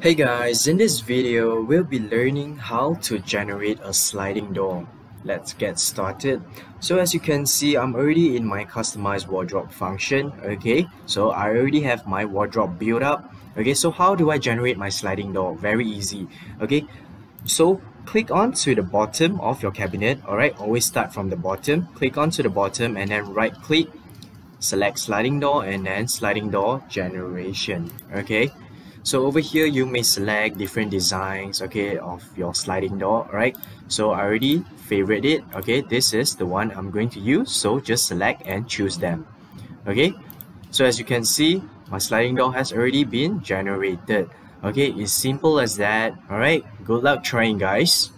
Hey guys, in this video, we'll be learning how to generate a sliding door. Let's get started. So as you can see, I'm already in my customized wardrobe function, okay? So I already have my wardrobe built up. Okay, so how do I generate my sliding door? Very easy, okay? So click on to the bottom of your cabinet, alright? Always start from the bottom. Click on to the bottom and then right click, select sliding door and then sliding door generation, okay? So over here, you may select different designs, okay, of your sliding door, right? So I already favorite it, okay? This is the one I'm going to use, so just select and choose them, okay? So as you can see, my sliding door has already been generated. Okay, it's simple as that. Alright, good luck trying guys.